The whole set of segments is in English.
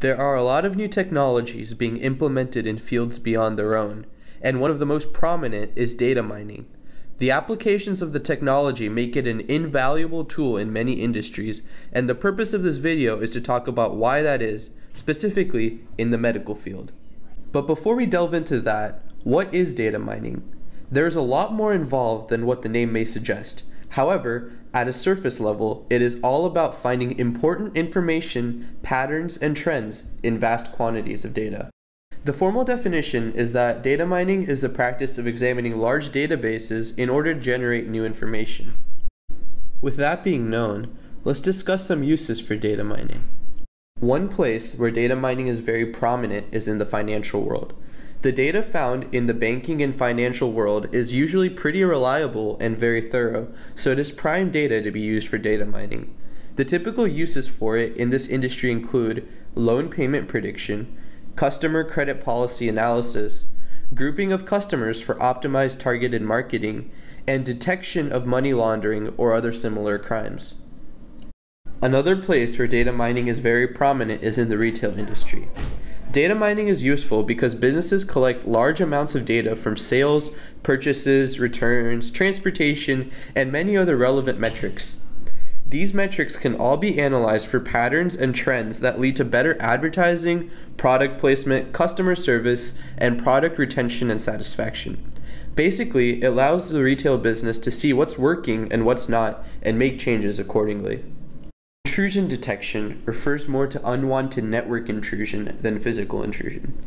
There are a lot of new technologies being implemented in fields beyond their own, and one of the most prominent is data mining. The applications of the technology make it an invaluable tool in many industries, and the purpose of this video is to talk about why that is, specifically in the medical field. But before we delve into that, what is data mining? There is a lot more involved than what the name may suggest. However, at a surface level, it is all about finding important information, patterns, and trends in vast quantities of data. The formal definition is that data mining is the practice of examining large databases in order to generate new information. With that being known, let's discuss some uses for data mining. One place where data mining is very prominent is in the financial world. The data found in the banking and financial world is usually pretty reliable and very thorough, so it is prime data to be used for data mining. The typical uses for it in this industry include loan payment prediction, customer credit policy analysis, grouping of customers for optimized targeted marketing, and detection of money laundering or other similar crimes. Another place where data mining is very prominent is in the retail industry. Data mining is useful because businesses collect large amounts of data from sales, purchases, returns, transportation, and many other relevant metrics. These metrics can all be analyzed for patterns and trends that lead to better advertising, product placement, customer service, and product retention and satisfaction. Basically, it allows the retail business to see what's working and what's not and make changes accordingly. Intrusion detection refers more to unwanted network intrusion than physical intrusion.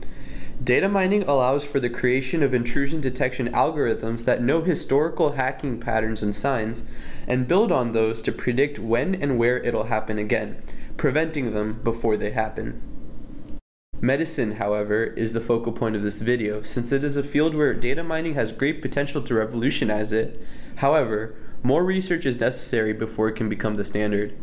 Data mining allows for the creation of intrusion detection algorithms that know historical hacking patterns and signs and build on those to predict when and where it'll happen again, preventing them before they happen. Medicine, however, is the focal point of this video since it is a field where data mining has great potential to revolutionize it. However, more research is necessary before it can become the standard.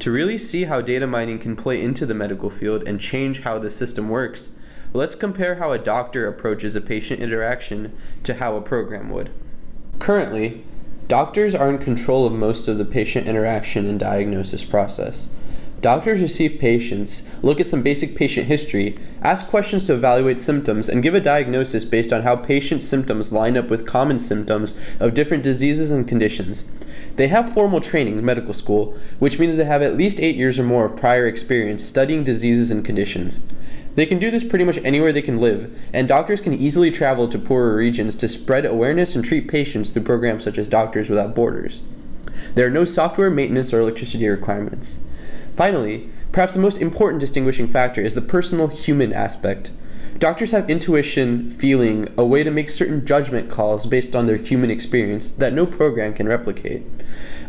To really see how data mining can play into the medical field and change how the system works, let's compare how a doctor approaches a patient interaction to how a program would. Currently, doctors are in control of most of the patient interaction and diagnosis process. Doctors receive patients, look at some basic patient history, ask questions to evaluate symptoms, and give a diagnosis based on how patient symptoms line up with common symptoms of different diseases and conditions. They have formal training in medical school, which means they have at least eight years or more of prior experience studying diseases and conditions. They can do this pretty much anywhere they can live, and doctors can easily travel to poorer regions to spread awareness and treat patients through programs such as Doctors Without Borders. There are no software maintenance or electricity requirements. Finally, perhaps the most important distinguishing factor is the personal human aspect. Doctors have intuition, feeling, a way to make certain judgment calls based on their human experience that no program can replicate.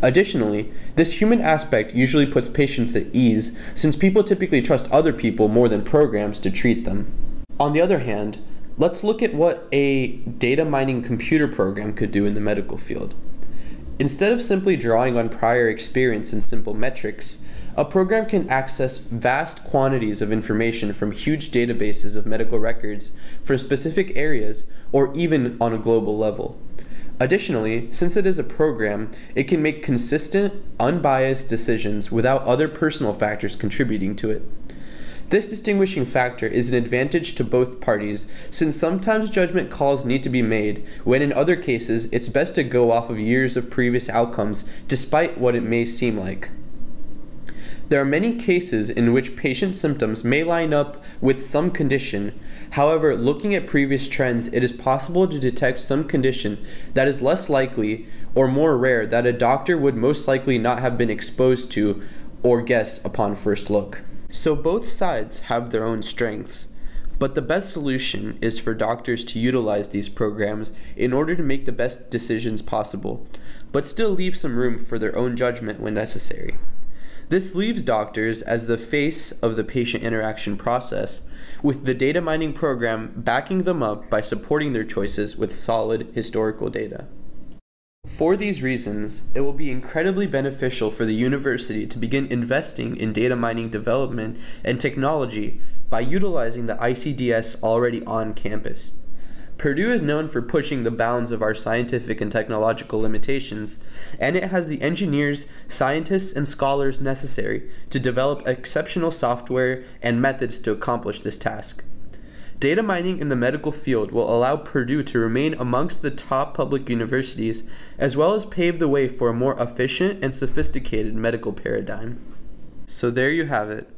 Additionally, this human aspect usually puts patients at ease since people typically trust other people more than programs to treat them. On the other hand, let's look at what a data mining computer program could do in the medical field. Instead of simply drawing on prior experience and simple metrics, a program can access vast quantities of information from huge databases of medical records from specific areas or even on a global level. Additionally, since it is a program, it can make consistent, unbiased decisions without other personal factors contributing to it. This distinguishing factor is an advantage to both parties, since sometimes judgment calls need to be made, when in other cases it's best to go off of years of previous outcomes despite what it may seem like. There are many cases in which patient symptoms may line up with some condition. However, looking at previous trends, it is possible to detect some condition that is less likely or more rare that a doctor would most likely not have been exposed to or guess upon first look. So both sides have their own strengths. But the best solution is for doctors to utilize these programs in order to make the best decisions possible, but still leave some room for their own judgment when necessary. This leaves doctors as the face of the patient interaction process, with the data mining program backing them up by supporting their choices with solid historical data. For these reasons, it will be incredibly beneficial for the university to begin investing in data mining development and technology by utilizing the ICDS already on campus. Purdue is known for pushing the bounds of our scientific and technological limitations, and it has the engineers, scientists, and scholars necessary to develop exceptional software and methods to accomplish this task. Data mining in the medical field will allow Purdue to remain amongst the top public universities, as well as pave the way for a more efficient and sophisticated medical paradigm. So, there you have it.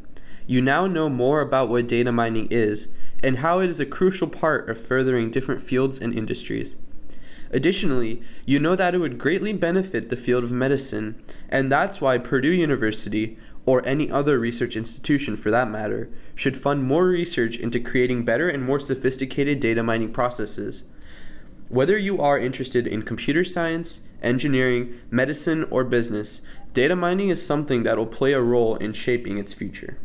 You now know more about what data mining is and how it is a crucial part of furthering different fields and industries. Additionally, you know that it would greatly benefit the field of medicine, and that's why Purdue University, or any other research institution for that matter, should fund more research into creating better and more sophisticated data mining processes. Whether you are interested in computer science, engineering, medicine, or business, data mining is something that will play a role in shaping its future.